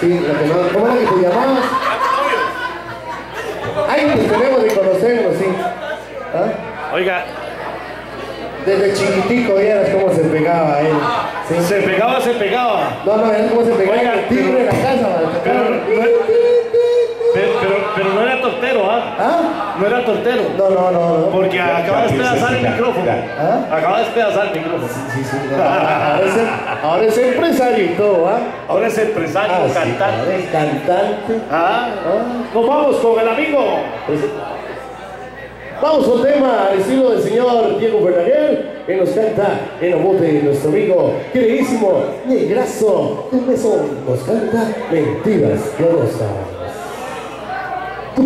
Sí, la que no, ¿cómo era que te llamabas? Ay, pues tenemos de conocernos, sí. ¿Ah? Oiga, Desde chiquitico vieras cómo se pegaba él. ¿sí? se pegaba, se pegaba. No, no, él cómo se pegaba Oiga, el timbre en la casa, Pero, tortero, ¿ah? ¿Ah? No era tortero. No, no, no, no. Porque acaba de despedazar el micrófono. ¿Ah? Acaba de despedazar el micrófono. Sí, sí, no, ahora, es, ahora es empresario y todo, ¿ah? Ahora es empresario, Ah, sí, cantante. es cantante. Ah, Ah. nos vamos con el amigo. Pues, Vamos con tema al estilo del señor Diego Verdaguer, que nos canta en la voz de nuestro amigo queridísimo Negrazo. Un beso nos canta Mentiras Piadosas. Me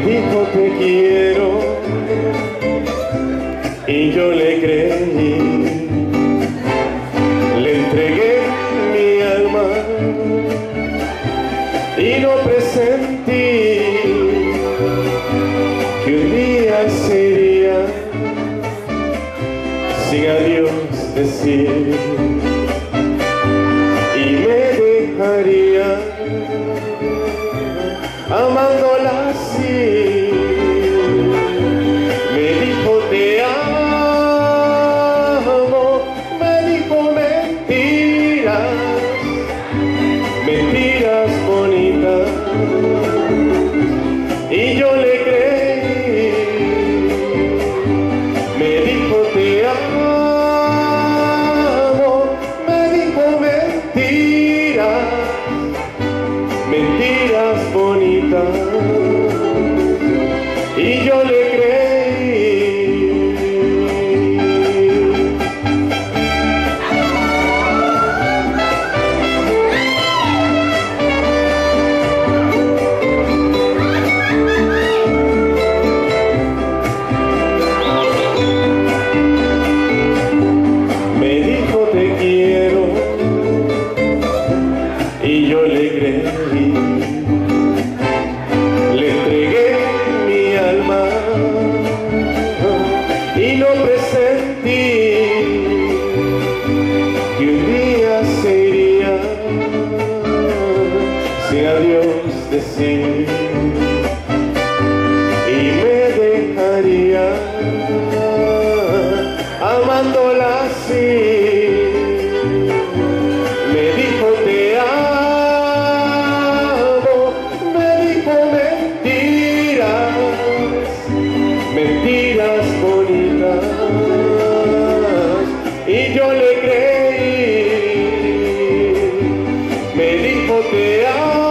dijo te quiero y yo le creí. Le entregué mi alma y no presentí adiós yo le entregué mi alma y no presentí. Que un día sería sin adiós decir y yo le creí. Me dijo te amo,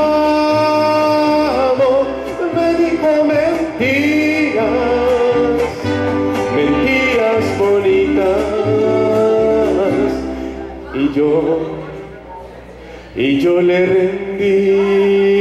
me dijo mentiras, mentiras bonitas, y yo y yo le rendí.